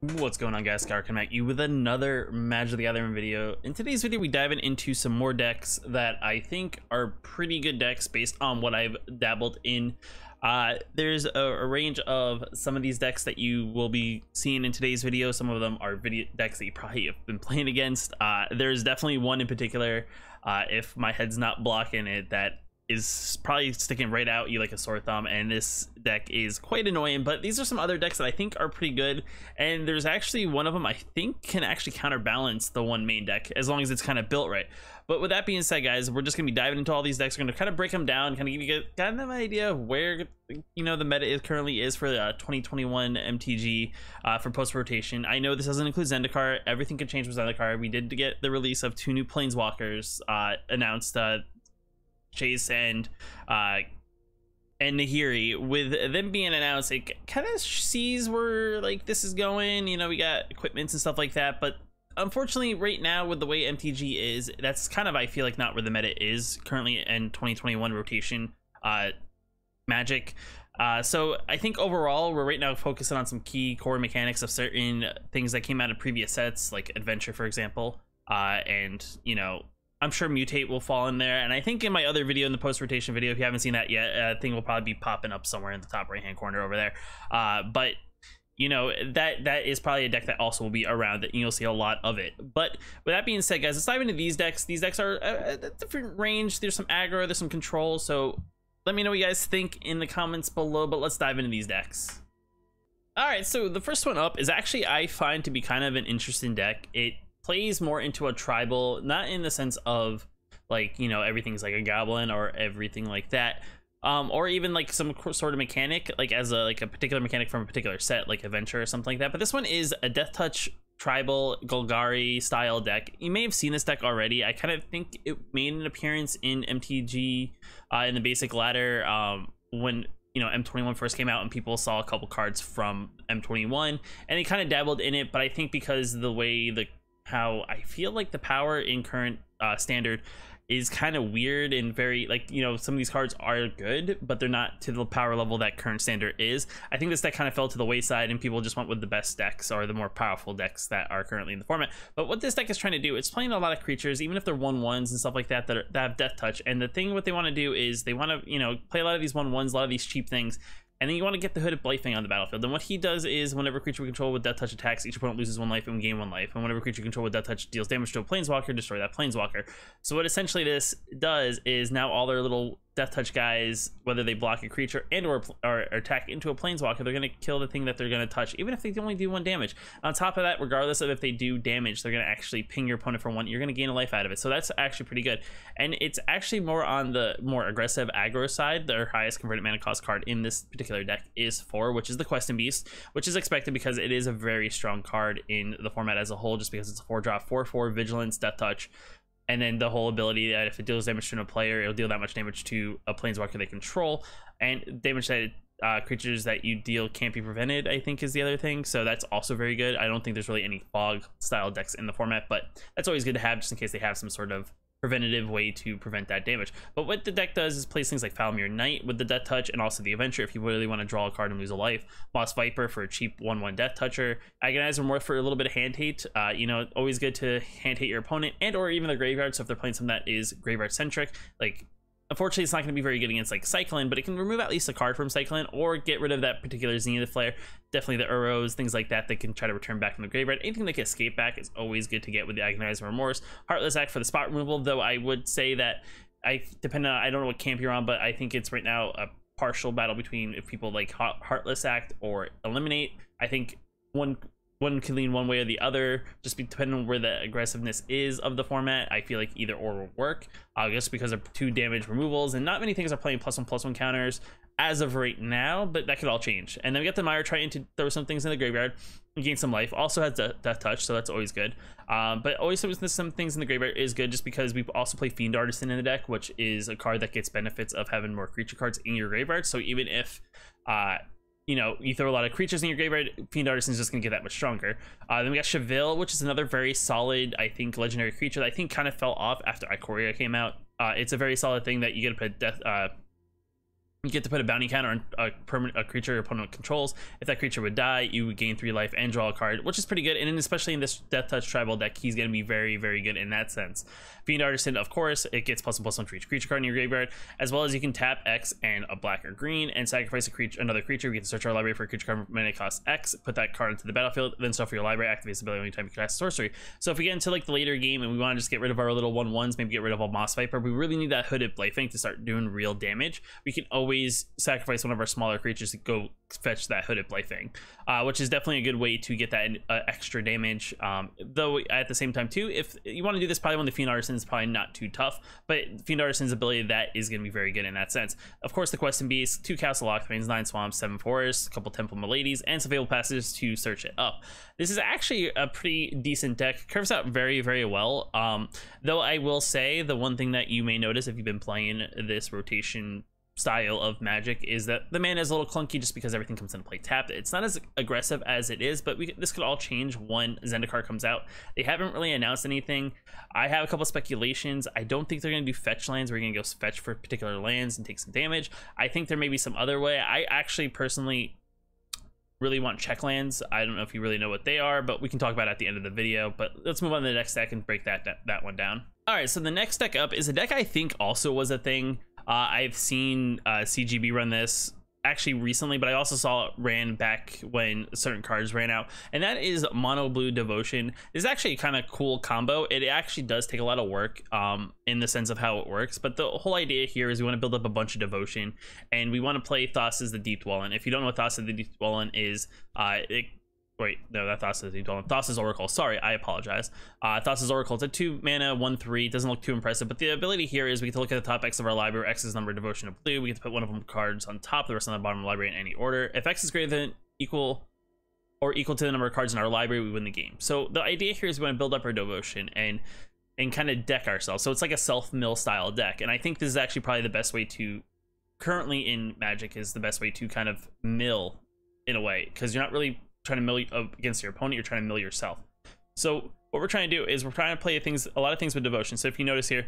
What's going on guys, Skar coming at you with another Magic the Gathering video. In today's video we dive into some more decks that I think are pretty good decks based on what I've dabbled in. Uh, there's a, a, range of some of these decks that you will be seeing in today's video. Some of them are video decks that you probably have been playing against. Uh, there's definitely one in particular, uh, if my head's not blocking it, that is probably sticking right out you like a sore thumb and this deck is quite annoying but these are some other decks that i think are pretty good and there's actually one of them i think can actually counterbalance the one main deck as long as it's kind of built right. But with that being said guys we're just gonna be diving into all these decks. We're gonna kind of break them down kind of give you kind of an idea of where you know the meta is currently is for the uh, 2021 mtg uh, for post rotation i know this doesn't include zendikar. Everything can change with zendikar. We did get the release of two new planeswalkers uh, announced uh, Jace and uh, and Nahiri, with them being announced, it kind of sees where like this is going. You know, we got equipments and stuff like that, but unfortunately, right now with the way MTG is, that's kind of I feel like not where the meta is currently in 2021 rotation. Uh, Magic. Uh, so I think overall we're right now focusing on some key core mechanics of certain things that came out of previous sets, like Adventure, for example, uh, and you know I'm sure mutate will fall in there. And I think in my other video, in the post rotation video, if you haven't seen that yet, uh, thing will probably be popping up somewhere in the top right hand corner over there. Uh, but you know that that is probably a deck that also will be around and you'll see a lot of it. But with that being said guys let's dive into these decks. These decks are a, a different range. There's some aggro there's some control. So let me know what you guys think in the comments below but let's dive into these decks. All right so the first one up is actually i find to be kind of an interesting deck. It plays more into a tribal, not in the sense of like, you know, everything's like a goblin or everything like that. Um, or even like some sort of mechanic, like as a like a particular mechanic from a particular set, like adventure or something like that. But this one is a Death Touch tribal Golgari style deck. You may have seen this deck already. I kind of think it made an appearance in MTG uh, in the basic ladder um, when you know M21 first came out and people saw a couple cards from M21 and they kind of dabbled in it. But I think because the way the how I feel like the power in current uh, standard is kind of weird and very like you know some of these cards are good but they're not to the power level that current standard is. I think this deck kind of fell to the wayside and people just went with the best decks or the more powerful decks that are currently in the format. But what this deck is trying to do it's playing a lot of creatures even if they're one ones and stuff like that that, are, that have death touch. And the thing what they want to do is they want to you know play a lot of these one ones a lot of these cheap things and then you want to get the Hooded Blightfang on the battlefield. And what he does is, whenever creature we control with Death Touch attacks, each opponent loses one life and we gain one life. And whenever creature control with Death Touch deals damage to a Planeswalker, destroy that Planeswalker. So what essentially this does is now all their little death touch guys, whether they block a creature and or, or attack into a planeswalker, they're going to kill the thing that they're going to touch, even if they only do one damage. On top of that, regardless of if they do damage, they're going to actually ping your opponent for one. You're going to gain a life out of it. So that's actually pretty good. And it's actually more on the more aggressive aggro side. Their highest converted mana cost card in this particular deck is four, which is the Questing Beast, which is expected because it is a very strong card in the format as a whole, just because it's a four drop, four four vigilance, death touch and then the whole ability that if it deals damage to a player, it'll deal that much damage to a planeswalker they control, and damage that uh, creatures that you deal can't be prevented. I think is the other thing, so that's also very good. I don't think there's really any fog style decks in the format, but that's always good to have just in case they have some sort of preventative way to prevent that damage. But what the deck does is plays things like Foulmire Knight with the Death Touch and also the Adventure if you really want to draw a card and lose a life. Moss Viper for a cheap 1-1 Death Toucher. Agonizing Remorse for a little bit of hand hate. Uh, you know, always good to hand hate your opponent and or even the graveyard. So if they're playing something that is graveyard centric, like Unfortunately, it's not going to be very good against like Cycling, but it can remove at least a card from Cycling or get rid of that particular Zenith Flare. Definitely the Uros, things like that, they can try to return back from the graveyard. Anything that can escape back is always good to get with the Agonizing Remorse. Heartless Act for the spot removal, though I would say that I depend on I don't know what camp you're on, but I think it's right now a partial battle between if people like Heartless Act or Eliminate. I think one one can lean one way or the other, just be, depending on where the aggressiveness is of the format. I feel like either or will work, uh, just because of two damage removals, and not many things are playing plus one plus one counters as of right now, but that could all change. And then we got the Mire Triton to throw some things in the graveyard and gain some life. Also has the Death Touch, so that's always good. Um, but always some things in the graveyard is good just because we also play Fiend Artisan in the deck, which is a card that gets benefits of having more creature cards in your graveyard. So even if uh, you know, you throw a lot of creatures in your graveyard, Fiend Artisan is just going to get that much stronger. Uh, then we got Chevill, which is another very solid, I think, legendary creature that I think kind of fell off after Ikoria came out. Uh, it's a very solid thing that you get to put death, uh, you get to put a bounty counter on a permanent a creature your opponent controls. If that creature would die, you would gain three life and draw a card, which is pretty good. And especially in this Death Touch tribal deck, he's going to be very, very good in that sense. Fiend Artisan, of course, it gets plus one plus one for each creature card in your graveyard, as well as you can tap X and a black or green and sacrifice a creature, another creature. We can search our library for a creature card mana cost X, put that card into the battlefield, then shuffle your library, activates the ability anytime you cast sorcery. So if we get into like the later game and we want to just get rid of our little one ones, maybe get rid of a Moss Viper, we really need that Hooded Blightfang to start doing real damage. We can always sacrifice one of our smaller creatures to go fetch that Hooded Blightfang, uh, which is definitely a good way to get that uh, extra damage. Um, though at the same time too, if you want to do this, probably when the Fiend Artisan is probably not too tough, but Fiend Artisan's ability that is going to be very good in that sense. Of course, the Questing Beast, two Castle Locthwains, nine Swamps, seven Forests, a couple Temple Miladies, and some Fabled Passages to search it up. This is actually a pretty decent deck. Curves out very, very well. Um, though I will say the one thing that you may notice if you've been playing this rotation style of magic is that the mana is a little clunky just because everything comes into play tapped. It's not as aggressive as it is, but we, this could all change when Zendikar comes out. They haven't really announced anything. I have a couple speculations. I don't think they're going to do fetch lands. We're going to go fetch for particular lands and take some damage. I think there may be some other way. I actually personally really want check lands. I don't know if you really know what they are, but we can talk about at the end of the video. But let's move on to the next deck and break that, that, that one down. All right, so the next deck up is a deck I think also was a thing uh, I've seen uh, CGB run this actually recently, but I also saw it ran back when certain cards ran out, and that is Mono Blue Devotion. It's actually a kind of cool combo. It actually does take a lot of work um, in the sense of how it works, but the whole idea here is we want to build up a bunch of Devotion, and we want to play Thassa's the Deep Dwelling. If you don't know what Thassa's the Deep Dwelling is, uh, it Wait, no, that Thassa's Eidolon. Thassa's Oracle. Sorry, I apologize. Uh, Thassa's Oracle. It's a two mana, one three. Doesn't look too impressive, but the ability here is we get to look at the top X of our library. X is number of devotion of blue. We get to put one of them cards on top, the rest on the bottom of the library in any order. If X is greater than equal or equal to the number of cards in our library, we win the game. So the idea here is we want to build up our devotion and and kind of deck ourselves. So it's like a self mill style deck, and I think this is actually probably the best way to currently in Magic is the best way to kind of mill in a way because you're not really trying to mill against your opponent, you're trying to mill yourself. So what we're trying to do is we're trying to play things, a lot of things with devotion. So if you notice here,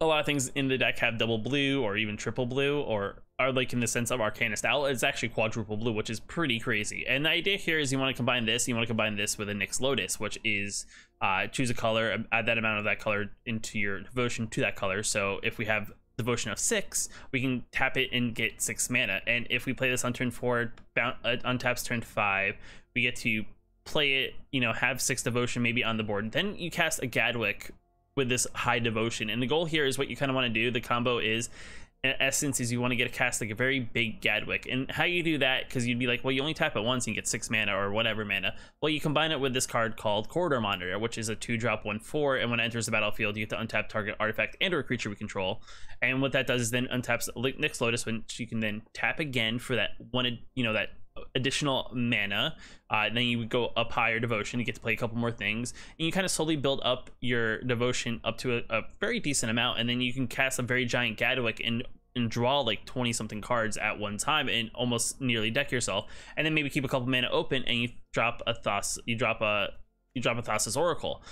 a lot of things in the deck have double blue or even triple blue or are like in the sense of Arcanist Owl, it's actually quadruple blue, which is pretty crazy. And the idea here is you want to combine this, you want to combine this with a Nyx Lotus, which is uh, choose a color, add that amount of that color into your devotion to that color. So if we have devotion of six, we can tap it and get six mana. And if we play this on turn four, bound, uh, untaps turn five, we get to play it, you know, have six devotion maybe on the board. Then you cast a Gadwick with this high devotion. And the goal here is what you kind of want to do. The combo is in essence is you want to get a cast like a very big Gadwick. And how you do that, because you'd be like, well, you only tap it once and you get six mana or whatever mana. Well, you combine it with this card called Corridor Monitor, which is a two drop one four, and when it enters the battlefield, you get to untap target artifact and or creature we control. And what that does is then untaps Nyx Lotus, which you can then tap again for that one, you know, that additional mana. Uh, then you would go up higher devotion. You get to play a couple more things, and you kind of slowly build up your devotion up to a, a very decent amount, and then you can cast a very giant Gadwick and and draw like 20 something cards at one time and almost nearly deck yourself and then maybe keep a couple mana open and you drop a Thas you drop a you drop a Thassa's Oracle.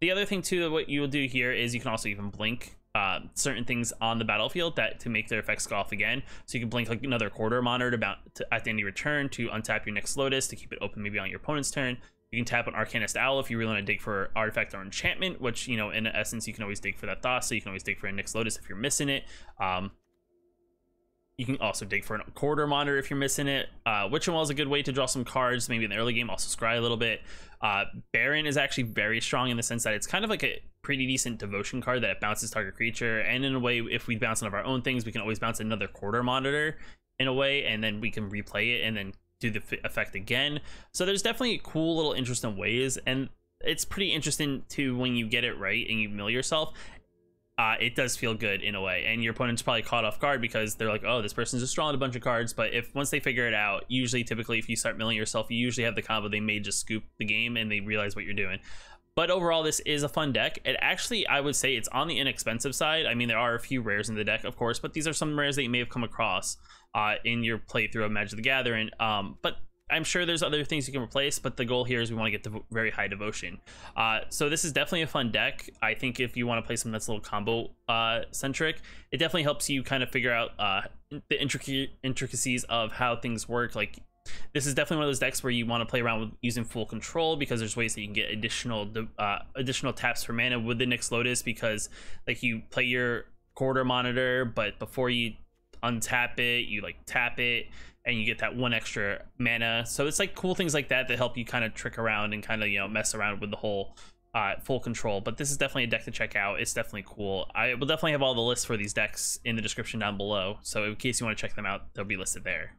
The other thing too what you will do here is you can also even blink uh, certain things on the battlefield that to make their effects go off again. So you can blink like another Corridor Monitor about to, at the end of your turn to untap your Nyx Lotus to keep it open maybe on your opponent's turn. You can tap an Arcanist Owl if you really want to dig for artifact or enchantment, which you know in essence you can always dig for that Thought, so you can always dig for a Nyx Lotus if you're missing it. Um, you can also dig for a Corridor Monitor if you're missing it. Uh, Witching Well is a good way to draw some cards, maybe in the early game, also scry a little bit. Uh, Barrin is actually very strong in the sense that it's kind of like a pretty decent devotion card that bounces target creature. And in a way, if we bounce one of our own things, we can always bounce another Corridor Monitor in a way, and then we can replay it and then do the effect again. So there's definitely cool little interesting ways. And it's pretty interesting too when you get it right and you mill yourself uh, it does feel good in a way. And your opponent's probably caught off guard because they're like, oh, this person's just drawing a bunch of cards. But if once they figure it out, usually, typically, if you start milling yourself, you usually have the combo. They may just scoop the game and they realize what you're doing. But overall, this is a fun deck. It actually, I would say, it's on the inexpensive side. I mean, there are a few rares in the deck, of course, but these are some rares that you may have come across uh, in your playthrough of Magic the Gathering. Um, but I'm sure there's other things you can replace, but the goal here is we want to get to very high devotion. Uh, so this is definitely a fun deck. I think if you want to play something that's a little combo uh, centric, it definitely helps you kind of figure out uh, the intric- intricacies of how things work. Like this is definitely one of those decks where you want to play around with using full control because there's ways that you can get additional uh, additional taps for mana with the Nyx Lotus because like you play your corridor monitor, but before you untap it, you like tap it and you get that one extra mana. So it's like cool things like that that help you kind of trick around and kind of, you know, mess around with the whole uh, full control. But this is definitely a deck to check out. It's definitely cool. I will definitely have all the lists for these decks in the description down below. So in case you want to check them out, they'll be listed there.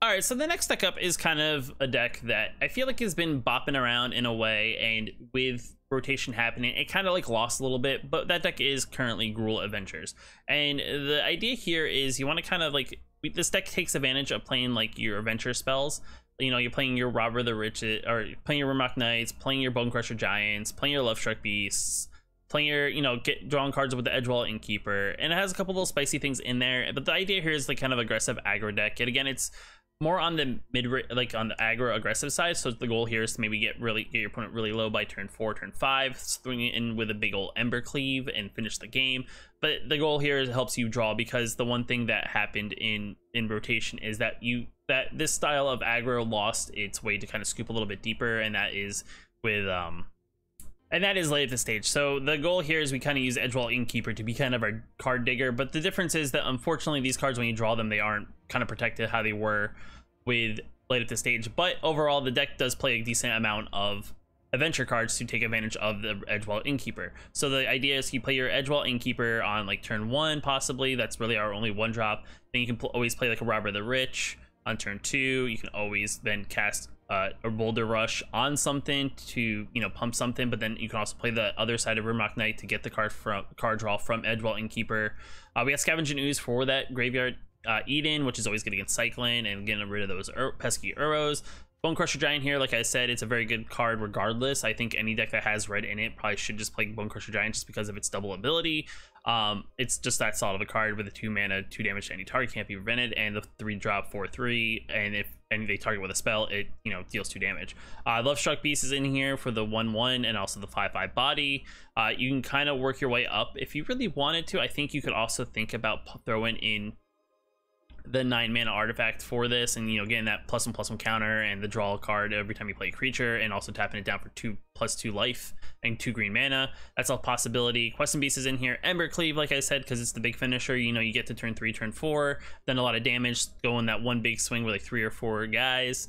All right, so the next deck up is kind of a deck that I feel like has been bopping around in a way, and with rotation happening, it kind of like lost a little bit, but that deck is currently Gruul Adventures. And the idea here is you want to kind of like this deck takes advantage of playing like your adventure spells. You know, you're playing your Robber the Rich, or playing your Rimrock Knights, playing your Bone Crusher Giants, playing your Love Lovestruck Beasts, playing your, you know, get drawing cards with the Edgewall Innkeeper, and it has a couple little spicy things in there. But the idea here is like kind of aggressive aggro deck. And again, it's more on the mid like on the aggro aggressive side. So the goal here is to maybe get really get your opponent really low by turn four turn five swing it in with a big old ember cleave and finish the game. But the goal here is it helps you draw because the one thing that happened in in rotation is that you that this style of aggro lost its way to kind of scoop a little bit deeper and that is with um and that is Light Up the Stage. So the goal here is we kind of use Edgewall Innkeeper to be kind of our card digger, but the difference is that unfortunately these cards, when you draw them, they aren't kind of protected how they were with Light Up the Stage. But overall, the deck does play a decent amount of adventure cards to take advantage of the Edgewall Innkeeper. So the idea is you play your Edgewall Innkeeper on like turn one, possibly. That's really our only one drop. Then you can pl- always play like a Robber the Rich on turn two. You can always then cast uh, a Boulder Rush on something to you know pump something. But then you can also play the other side of Rimrock Knight to get the card from card draw from Edgewall Innkeeper. Uh, we have Scavenging Ooze for that graveyard uh, Eden, which is always good against Cycling and getting rid of those Ur pesky Uros. Bone Crusher Giant here, like I said, it's a very good card regardless. I think any deck that has red in it probably should just play Bone Crusher Giant just because of its double ability. Um, it's just that solid of a card with a two mana, two damage to any target can't be prevented, and the three drop four three. And if and they target with a spell, it you know deals two damage. Uh, Lovestruck Beast is in here for the one one and also the five five body. Uh, you can kind of work your way up if you really wanted to. I think you could also think about throwing in the nine mana artifact for this and you know getting that plus one plus one counter and the draw card every time you play a creature and also tapping it down for two plus two life and two green mana. That's a possibility. Questing Beast is in here. Embercleave like i said because it's the big finisher you know you get to turn three turn four then a lot of damage going that one big swing with like three or four guys.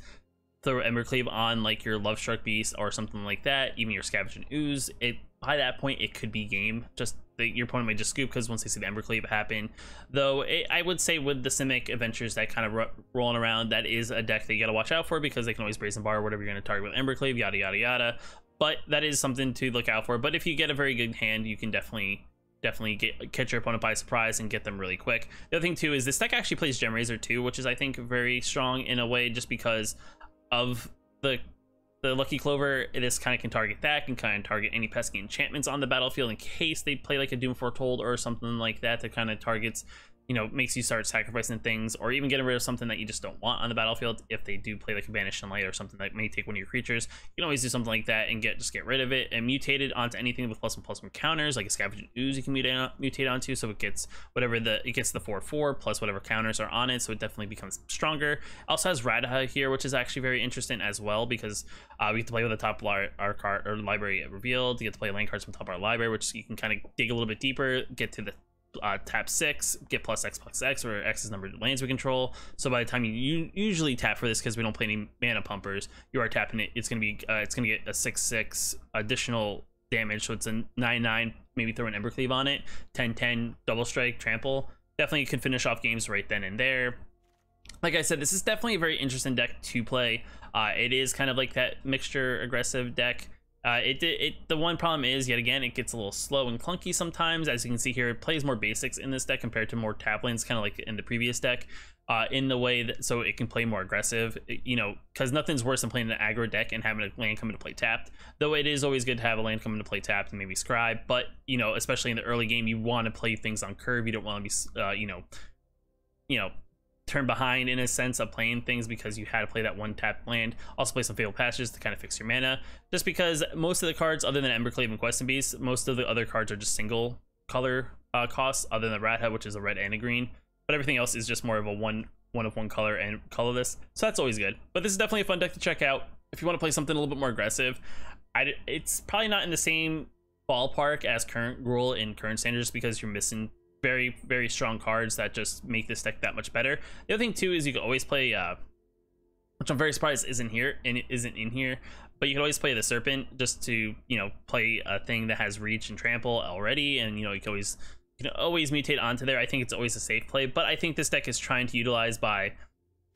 Throw Embercleave on like your Love Lovestruck Beast or something like that even your Scavenging Ooze. It by that point it could be game just the, your opponent might just scoop because once they see the Embercleave happen. Though it, I would say with the Simic Adventures that kind of ro rolling around, that is a deck that you got to watch out for because they can always Brazen Bar whatever you're going to target with Embercleave, yada yada yada. But that is something to look out for. But if you get a very good hand, you can definitely definitely get catch your opponent by surprise and get them really quick. The other thing too is this deck actually plays Gemrazor too, which is I think very strong in a way just because of the the Lucky Clover, this kind of can target that, can kind of target any pesky enchantments on the battlefield in case they play like a Doom Foretold or something like that that kind of targets you know, makes you start sacrificing things or even getting rid of something that you just don't want on the battlefield. If they do play like a Banishing Light or something that may take one of your creatures, you can always do something like that and get just get rid of it and mutate it onto anything with plus one plus one counters, like a Scavenging Ooze you can mutate, mutate onto, so it gets whatever the it gets the four four plus whatever counters are on it, so it definitely becomes stronger. Also has Radha here, which is actually very interesting as well because uh, we get to play with the top our card or library revealed. You get to play land cards from top of our library, which you can kind of dig a little bit deeper, get to the uh, tap six, get plus X plus X, where X is number of lands we control. So by the time you usually tap for this, because we don't play any mana pumpers, you are tapping it. It's gonna be uh, it's gonna get a six six additional damage. So it's a nine nine. Maybe throw an Embercleave on it. 10 10 double strike trample. Definitely can finish off games right then and there. Like I said, this is definitely a very interesting deck to play. Uh, it is kind of like that mixture aggressive deck uh, it, it the one problem is yet again it gets a little slow and clunky sometimes. As you can see here, it plays more basics in this deck compared to more tap lanes, kind of like in the previous deck. Uh, in the way that so it can play more aggressive, you know, because nothing's worse than playing an aggro deck and having a land come into play tapped. Though it is always good to have a land come into play tapped and maybe scribe, but you know, especially in the early game, you want to play things on curve. You don't want to be, uh, you know, you know, turn behind in a sense of playing things because you had to play that one tap land. Also play some Fabled Passages to kind of fix your mana. Just because most of the cards, other than Embercleave and Questing Beast, most of the other cards are just single color uh, costs, other than the Radha, which is a red and a green. But everything else is just more of a one one of one color and colorless. So that's always good. But this is definitely a fun deck to check out if you want to play something a little bit more aggressive. I, it's probably not in the same ballpark as current Gruul in current standards because you're missing very very strong cards that just make this deck that much better. The other thing too is you can always play, uh, which I'm very surprised isn't here and it isn't in here, but you can always play the Serpent just to you know play a thing that has reach and trample already, and you know you can always you can always mutate onto there. I think it's always a safe play, but I think this deck is trying to utilize by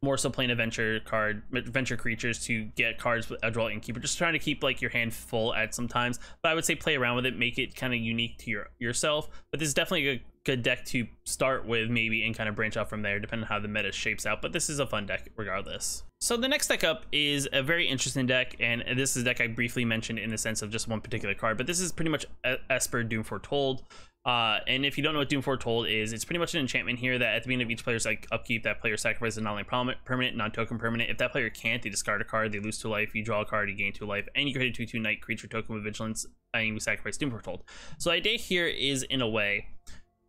more so playing adventure card adventure creatures to get cards with Edgewall Innkeeper. Just trying to keep like your hand full at sometimes. But I would say play around with it, make it kind of unique to your yourself. But this is definitely a good, good deck to start with, maybe, and kind of branch out from there, depending on how the meta shapes out. But this is a fun deck regardless. So the next deck up is a very interesting deck, and this is a deck I briefly mentioned in the sense of just one particular card. But this is pretty much Esper Doom Foretold. Uh, and if you don't know what Doom Foretold is, it's pretty much an enchantment here that at the beginning of each player's like upkeep, that player sacrifices not only permanent, non-token permanent. If that player can't, they discard a card, they lose two life, you draw a card, you gain two life, and you create a 2-2 knight creature token with vigilance, and you sacrifice Doom Foretold. So the idea here is in a way,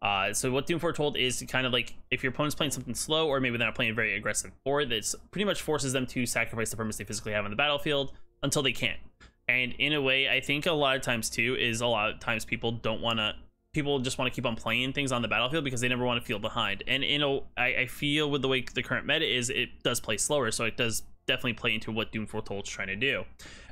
uh, so what Doom Foretold is to kind of like if your opponent's playing something slow or maybe they're not playing very aggressive board, that pretty much forces them to sacrifice the permanents they physically have on the battlefield until they can't. And in a way, I think a lot of times too is a lot of times people don't want to people just want to keep on playing things on the battlefield because they never want to feel behind. And you know, I, I feel with the way the current meta is, it does play slower, so it does definitely play into what Doom Foretold's trying to do.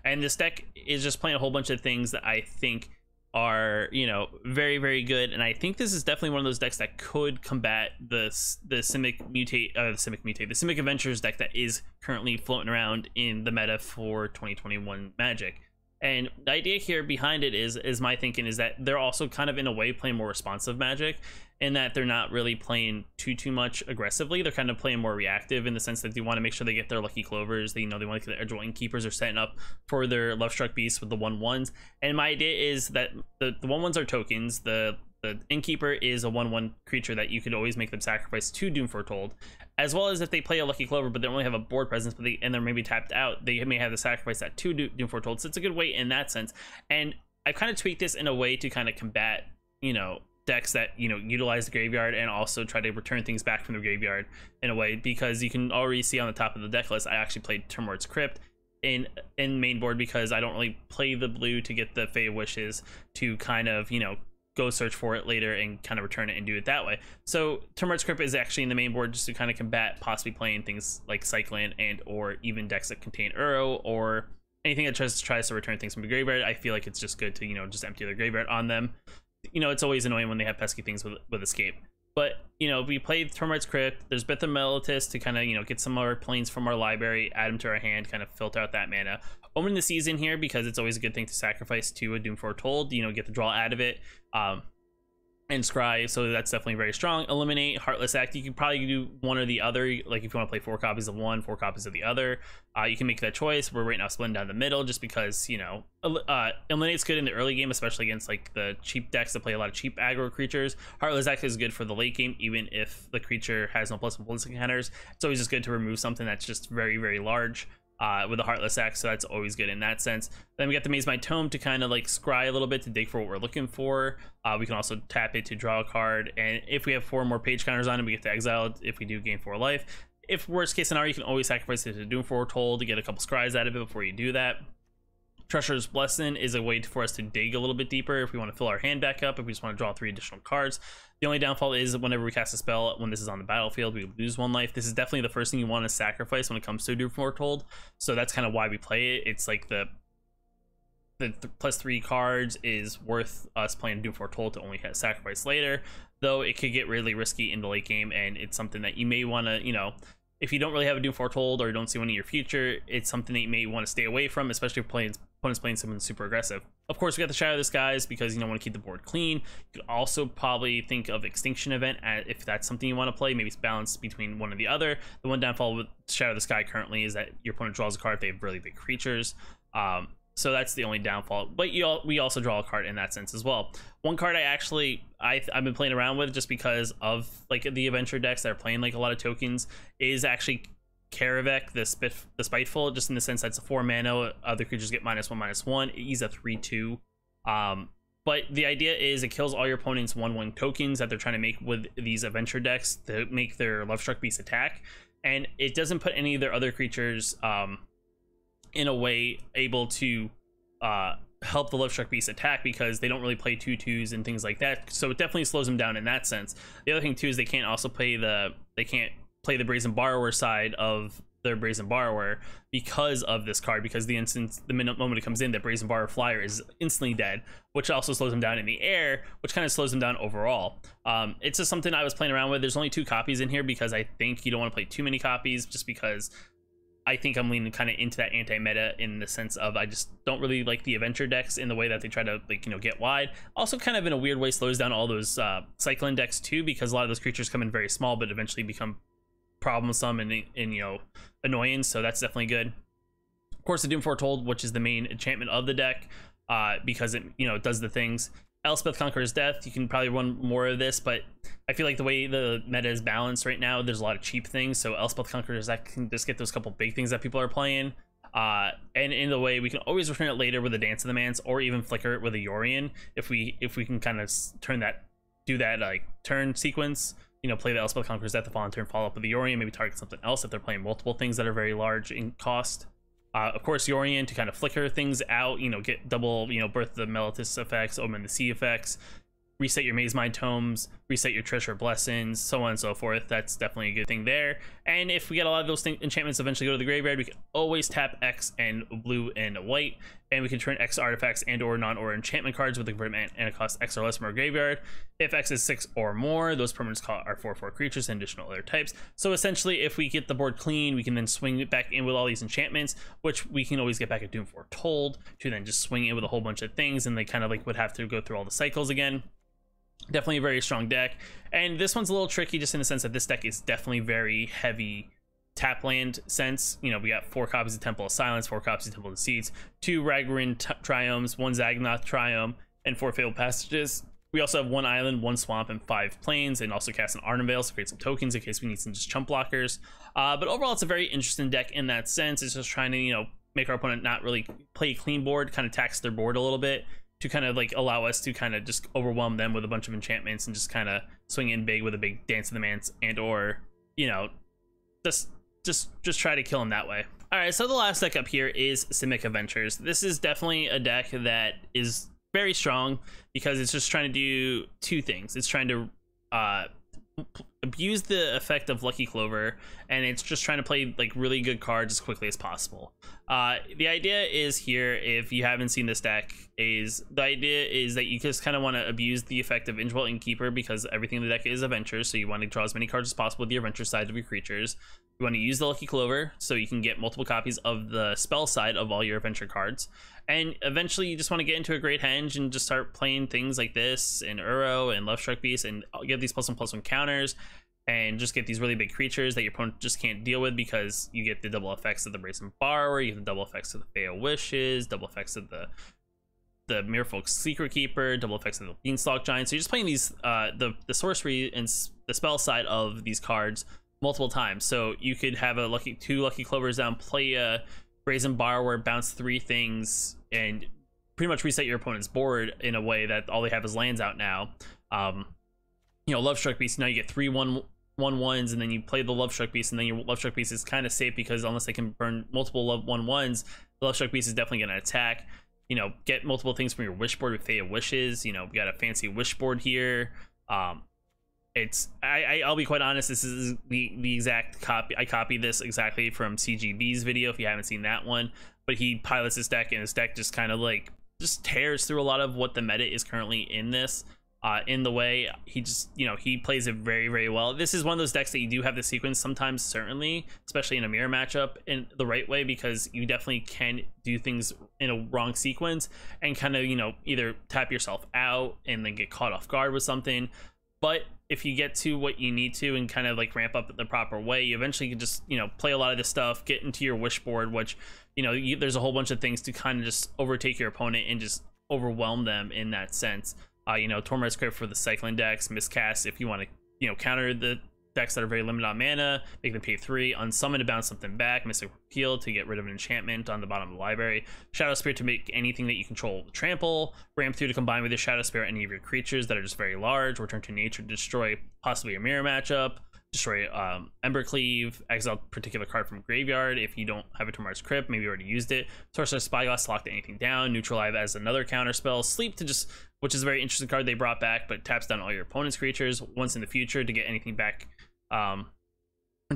And this deck is just playing a whole bunch of things that I think are you know very very good and i think this is definitely one of those decks that could combat the the simic mutate uh the simic mutate the simic adventures deck that is currently floating around in the meta for 2021 magic and the idea here behind it is is my thinking is that they're also kind of in a way playing more responsive magic in that they're not really playing too too much aggressively. They're kind of playing more reactive in the sense that they want to make sure they get their lucky clovers. They you know they want to get their Edgewall Innkeepers are setting up for their Lovestruck Beasts with the one ones. And my idea is that the, the one ones are tokens. The the innkeeper is a one one creature that you could always make them sacrifice to Doom Foretold, as well as if they play a Lucky Clover, but they only have a board presence, but they and they're maybe tapped out, they may have to sacrifice that to Doom Foretold. So it's a good way in that sense. And I kind of tweaked this in a way to kind of combat, you know, decks that you know utilize the graveyard and also try to return things back from the graveyard in a way because you can already see on the top of the deck list I actually played Tormod's Crypt in in main board because I don't really play the blue to get the Fae Wishes to kind of you know go search for it later and kind of return it and do it that way. So Tormod's Crypt is actually in the main board just to kind of combat possibly playing things like Cycling and or even decks that contain Uro or anything that tries, tries to return things from the graveyard. I feel like it's just good to, you know, just empty their graveyard on them. You know, it's always annoying when they have pesky things with, with escape. But, you know, we played Tormod's Crypt. There's Bith Meletis to kind of, you know, get some more Plains from our library, add them to our hand, kind of filter out that mana. Omen the Season here because it's always a good thing to sacrifice to a Doom Foretold, you know, get the draw out of it. Um, and Scry, so that's definitely very strong. Eliminate Heartless Act. You can probably do one or the other. Like if you want to play four copies of one, four copies of the other, uh, you can make that choice. We're right now splitting down the middle just because you know uh, Eliminate's good in the early game, especially against like the cheap decks that play a lot of cheap aggro creatures. Heartless Act is good for the late game, even if the creature has no plus one ballistic encounters. It's always just good to remove something that's just very very large uh, with a Heartless Act, so that's always good in that sense. Then we got the Mazemind Tome to kind of like scry a little bit to dig for what we're looking for. Uh, we can also tap it to draw a card, and if we have four more page counters on it, we get to exile it if we do gain four life. If worst case scenario, you can always sacrifice it to Doom Foretold to get a couple scries out of it before you do that. Treacherous Blessing is a way for us to dig a little bit deeper if we want to fill our hand back up, if we just want to draw three additional cards. The only downfall is whenever we cast a spell, when this is on the battlefield, we lose one life. This is definitely the first thing you want to sacrifice when it comes to Doom Foretold. So that's kind of why we play it. It's like the the th plus three cards is worth us playing Doom Foretold to only sacrifice later, though it could get really risky in the late game, and it's something that you may want to, you know, if you don't really have a Doom Foretold or you don't see one in your future, it's something that you may want to stay away from, especially if playing opponents playing someone super aggressive. Of course, we got the Shatter the Sky because you don't want to keep the board clean. You could also probably think of Extinction Event if that's something you want to play. Maybe it's balanced between one or the other. The one downfall with Shadow of the Sky currently is that your opponent draws a card if they have really big creatures. Um, So that's the only downfall. But you all, we also draw a card in that sense as well. One card I actually I I've been playing around with just because of like the adventure decks that are playing like a lot of tokens is actually Kaervek, the, spit, the Spiteful, just in the sense that it's a four mana. Other creatures get minus one, minus one. He's a three two. Um, but the idea is it kills all your opponent's one one tokens that they're trying to make with these adventure decks to make their Love Struck Beast attack, and it doesn't put any of their other creatures um, in a way able to uh, help the Love Struck Beast attack because they don't really play two twos and things like that. So it definitely slows them down in that sense. The other thing too is they can't also play the they can't play the Brazen Borrower side of their Brazen Borrower because of this card, because the instant, the minute moment it comes in, that Brazen Borrower Flyer is instantly dead, which also slows them down in the air, which kind of slows them down overall. Um, it's just something I was playing around with. There's only two copies in here because I think you don't want to play too many copies, just because I think I'm leaning kind of into that anti-meta in the sense of I just don't really like the adventure decks in the way that they try to like you know get wide. Also, kind of in a weird way slows down all those uh, cycling decks too because a lot of those creatures come in very small but eventually become problemsome and, and you know annoying so that's definitely good of course the doom foretold which is the main enchantment of the deck uh, because it you know does the things elspeth conquers death. You can probably run more of this but i feel like the way the meta is balanced right now there's a lot of cheap things. So elspeth conquers that can just get those couple big things that people are playing. Uh, and in the way we can always return it later with a dance of the manse or even flicker it with a yorion if we if we can kind of turn that do that like turn sequence you know, play the Elspeth Conquers Death the on turn, follow up with the Yorion, maybe target something else if they're playing multiple things that are very large in cost. Uh, of course, Yorion to kind of flicker things out, you know, get double, you know, Birth the Meletis effects, Omen the Sea effects, reset your Mazemind tomes, reset your Treasure Blessings, so on and so forth. That's definitely a good thing there. And if we get a lot of those enchantments eventually go to the graveyard, we can always tap X and blue and white, and we can turn X artifacts and or non-or enchantment cards with a and mana cost X or less from our graveyard. If X is six or more, those permanents are four four creatures and additional other types. So essentially, if we get the board clean, we can then swing it back in with all these enchantments, which we can always get back at Doom Foretold to then just swing in with a whole bunch of things, and they kind of like would have to go through all the cycles again definitely a very strong deck and this one's a little tricky just in the sense that this deck is definitely very heavy tap land sense. You know we got four copies of temple of silence four copies of temple of seeds two raugrin triomes one zagoth triome and four fabled passages. We also have one island one swamp and five plains and also castle Ardenvale to create some tokens in case we need some just chump blockers. Uh, but overall it's a very interesting deck in that sense. It's just trying to you know make our opponent not really play a clean board kind of tax their board a little bit to kind of like allow us to kind of just overwhelm them with a bunch of enchantments and just kind of swing in big with a big dance of the Manse and or you know just just just try to kill him that way. All right so the last deck up here is simic adventures. This is definitely a deck that is very strong because it's just trying to do two things. It's trying to uh abuse the effect of Lucky Clover, and it's just trying to play like really good cards as quickly as possible. Uh, the idea is here, if you haven't seen this deck, is the idea is that you just kind of want to abuse the effect of Edgewall Innkeeper because everything in the deck is adventure, so you want to draw as many cards as possible with the adventure side of your creatures. You want to use the Lucky Clover so you can get multiple copies of the spell side of all your adventure cards. And eventually you just want to get into a Great Henge and just start playing things like this and Uro and Love Struck Beast and get these plus one plus one counters and just get these really big creatures that your opponent just can't deal with because you get the double effects of the Brazen Borrower, you get the double effects of the Fail Wishes, double effects of the the Merfolk Secret Keeper, double effects of the Beanstalk Giant. So you're just playing these uh, the the sorcery and the spell side of these cards multiple times. So you could have a lucky two lucky clovers down, play a brazen borrower, bounce three things, and pretty much reset your opponent's board in a way that all they have is lands out now. Um, you know, Love Struck Beast. Now you get three one one ones, and then you play the Love Struck Beast, and then your Love Struck Beast is kind of safe because unless they can burn multiple Love one ones, the Love Struck Beast is definitely going to attack. You know, get multiple things from your wish board with Fae of Wishes. You know, we got a fancy wish board here. Um, it's I, I will be quite honest this is the the exact copy i copied this exactly from cgb's video if you haven't seen that one but he pilots his deck and his deck just kind of like just tears through a lot of what the meta is currently in this uh, in the way he just you know he plays it very very well. This is one of those decks that you do have the sequence sometimes certainly especially in a mirror matchup in the right way because you definitely can do things in a wrong sequence and kind of you know either tap yourself out and then get caught off guard with something. But if you get to what you need to and kind of like ramp up the proper way you eventually can just you know play a lot of this stuff get into your wish board which you know you, there's a whole bunch of things to kind of just overtake your opponent and just overwhelm them in that sense uh, you know tormod's crypt for the cycling decks miscast if you want to you know counter the decks that are very limited on mana, make them pay three, unsummon to bounce something back, Mystic Repeal to get rid of an enchantment on the bottom of the library, Shadowspear to make anything that you control trample, Ram Through to combine with your Shadowspear any of your creatures that are just very large, return to nature to destroy possibly a mirror matchup, destroy um, Embercleave, exile particular card from graveyard if you don't have a Tormod's Crypt, maybe you already used it. Sorcerous Spyglass, to lock anything down, neutralize as another counter spell, Sleep to just, which is a very interesting card they brought back, but taps down all your opponent's creatures once in the future to get anything back um,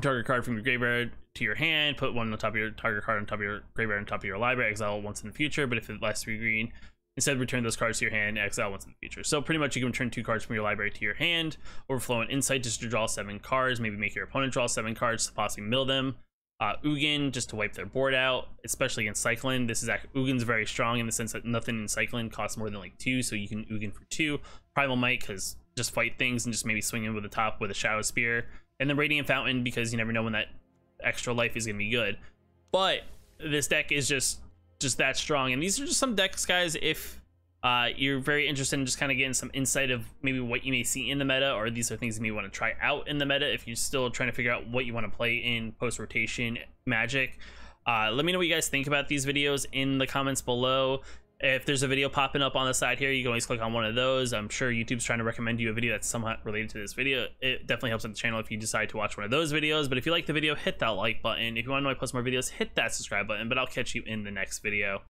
target card from your graveyard to your hand, put one on top of your target card on top of your graveyard on top of your library, exile once in the future. But if it lasts three green, instead return those cards to your hand, exile once in the future. So pretty much you can return two cards from your library to your hand, overflow an insight just to draw seven cards, maybe make your opponent draw seven cards to possibly mill them. Uh, Ugin just to wipe their board out, especially against Cycling. This is actually, Ugin's very strong in the sense that nothing in Cycling costs more than like two, so you can Ugin for two. Primal Might because just fight things and just maybe swing in with the top with a Shadow Spear and the Radiant Fountain because you never know when that extra life is going to be good. But this deck is just just that strong, and these are just some decks, guys. If uh, you're very interested in just kind of getting some insight of maybe what you may see in the meta, or these are things you may want to try out in the meta if you're still trying to figure out what you want to play in post rotation Magic. Uh, let me know what you guys think about these videos in the comments below if there's a video popping up on the side here, you can always click on one of those. I'm sure YouTube's trying to recommend you a video that's somewhat related to this video. It definitely helps out the channel if you decide to watch one of those videos. But if you like the video, hit that like button. If you want to know I post more videos, hit that subscribe button. But I'll catch you in the next video.